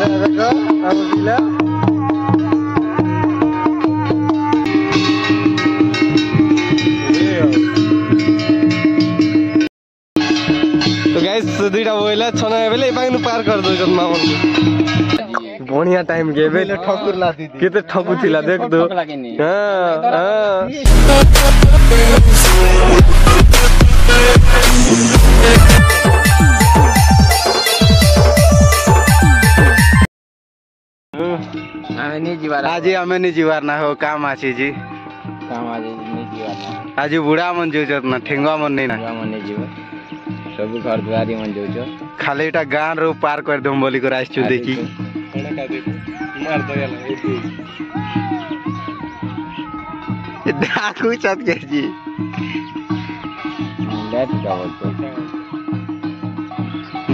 Jakarta, apabila दुईवटा बोइला छन बेलै पार गरिदिन्छ मामन बढिया टाइम गयो बेले ठकुर लादिदियो के त ठकु थिला देख्दो हाँ हाँ आजी हमें नहीं जीवारना हो काम आछी जी काम आजी नहीं जीवारना आजी बुढ़ा मन जो ना ठेंगवा मन नहीं ना मन नहीं जीव सब घर द्वारी मन जो जो खाली एटा गान रो पार कर दम बोली को राइस चुदे की मार दो यार डाकू चत के जी let down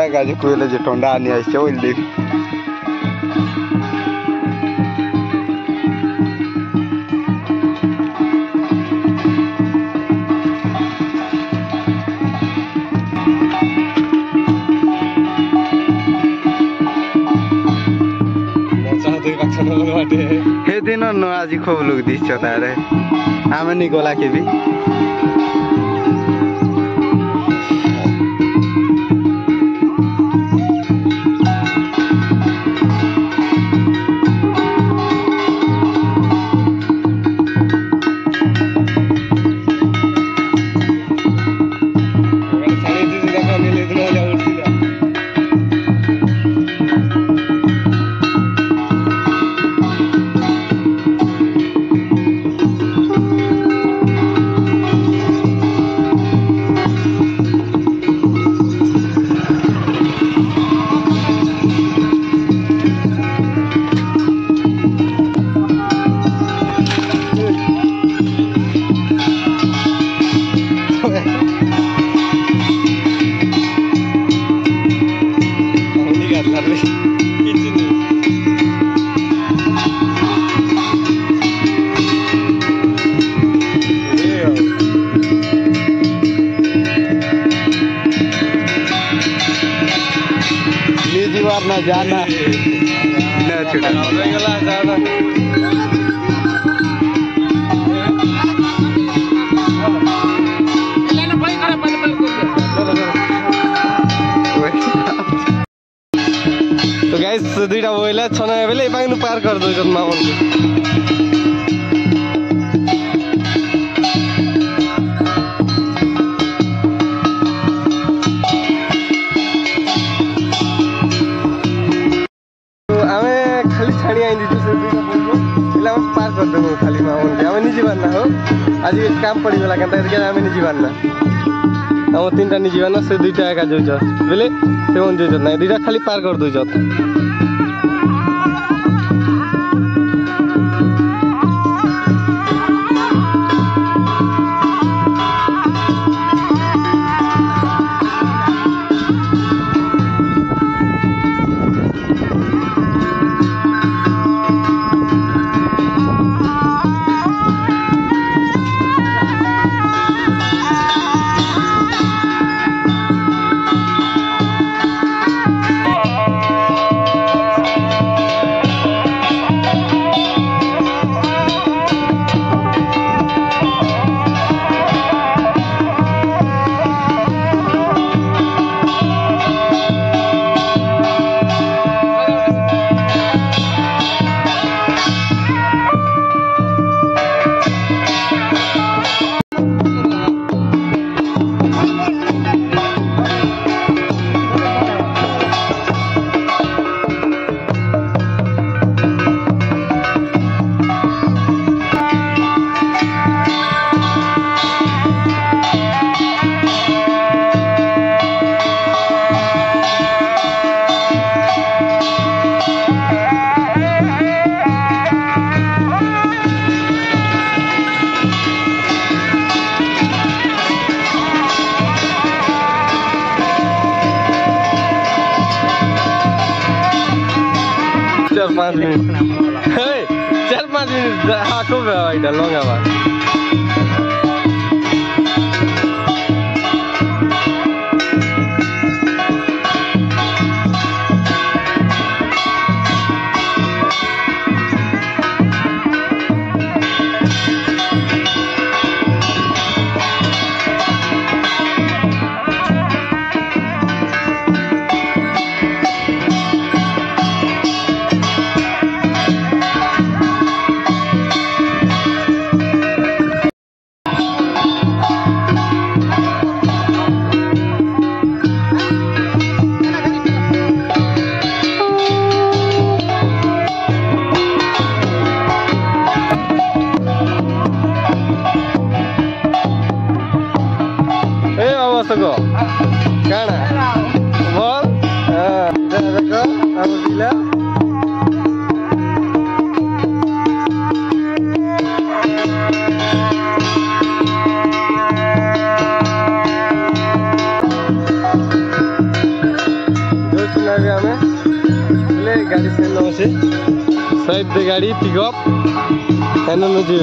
tonda ngaje kuile tonda ni aisha wili সেদিন আজি খুব লোক দিচ্ছ তাৰে আমি নিগলা কিবি जाना जाना तो गाइस दुईवटा बोइला छना बेला पाङ्नु पार कर दो गरिदिन्छ मामनको भिडियो बोल्नु बेलामा पार गरिदिएको खालि माउन्टी हामी निजी बान्ना हो आज काम पढि बेला कान्ता यतिखेर हामी निजी बान्ना ଆମ ତିନିଟା ନିଜେ ନା ସେ ଦୁଇଟା ଏକା ଯାଉଛ ବୋଲେ ସେମାନେ ଯାଉଛ ନାଇଁ ଦୁଇଟା ଖାଲି ପାର୍ କରିଦେଉଛ चार पाँच मिनट हाँ खूब डालूंगा मैं लगे ह म े ले गाड़ी से नौ से साइड द े गाड़ी पिकअप है ना मुझे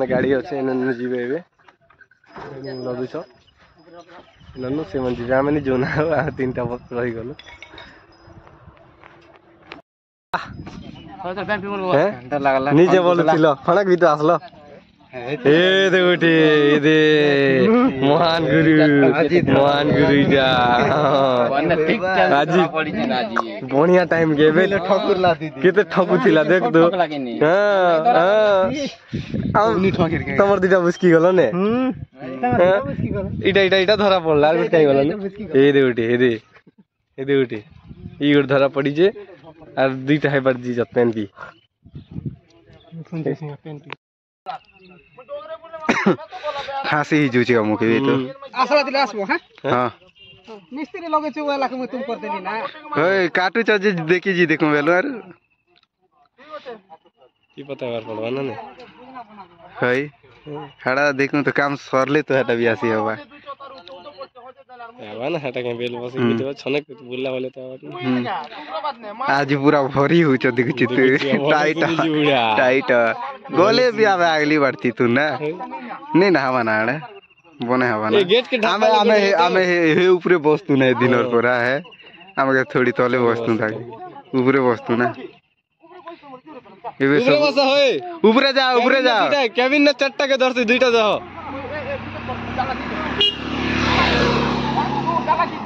ଏନେ ଗାଡ଼ି ଅଛି ଏନେ ଯିବେ ଏବେ ଲଦୁଛ ନନୁ ସେମାନେ ଯିବେ ଆମେ ନିଜୁ ନା ଆଉ ତିନିଟା ରହିଗଲୁ নিজে বলেছিল খনক ଭିତରେ আসলো এ দেখুটি এদে মহান গুরু মহান গুরু যা আজি বনিয়া টাইম গেবে কেতে ঠকু থিলা দেখ তো হ্যাঁ, হ্যাঁ। তোমার দুইটা বুঝকি গেল নে হ্যাঁ। এটা এটা এটা ধরা পড়লো আর বুঝকাই গেল না এ দে উঠে এ দে এ দে উঠে ই গোট ধরা পড়িছে আর দুইটা হাইবার ফাঁসি হিজুছি অমুকে এই তো আসলা দিলে আসবো হ্যাঁ হ্যাঁ মিস্ত্রি লগেছি ওই লাখ মুই তুমি করতে না ওই কাটু চাজ দেখি জি দেখো বেলো আর কি পতা বার পড়বা না না হই হাড়া দেখো তো কাম সরলে তো এটা বি আসি হবা हम्म। तो आज पूरा भरी हो चो दिख चित टाइट टाइट गोले भी आवे अगली बढ़ती तू ना नहीं ना हवा नाड़ बने हवा ना गेट के हमें हमें हमें हे ऊपर बस्तु ना दिन हाँ। पूरा है हमें के थोड़ी तले बस्तु था ऊपर बस्तु ना ऊपर बसा होए ऊपर जा ऊपर जा केबिन ना चट्टा के दर्शी दुईटा जाओ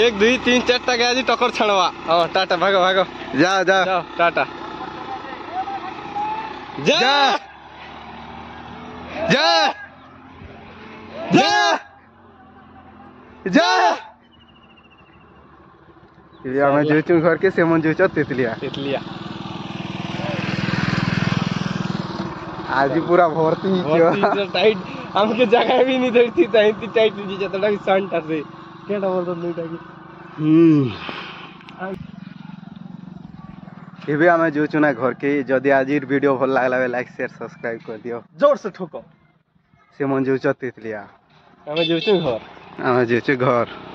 एक दु तीन चार गया जी टक्कर छड़वा हाँ टाटा भाग भाग जा जा जाओ टाटा जा जा जा जा, जा। इलिया मैं जोचू घर के सेमन जोचो तितलिया तितलिया आज ही पूरा भर्ती टाइट আমাকে জায়গায় भी नहीं धरती था इतनी टाइट नहीं जाता था कि सांटा से क्या डबल तो नहीं था कि ଏବେ ଆମେ ଯାଉଛୁ ନା ଘରକେ ଯଦି ଆଜିର ଭିଡ଼ିଓ ଭଲ ଲାଗିଲା ବେଲେ ଲାଇକ୍ ସେୟାର ସବସ୍କ୍ରାଇବ୍ କରିଦିଅ ଜୋରସେ ଠୋକ ସେମାନେ ଯାଉଛ ତିତଲିଆ ଆମେ ଯାଉଛୁ ଘର ଆମେ ଯାଉଛୁ ଘର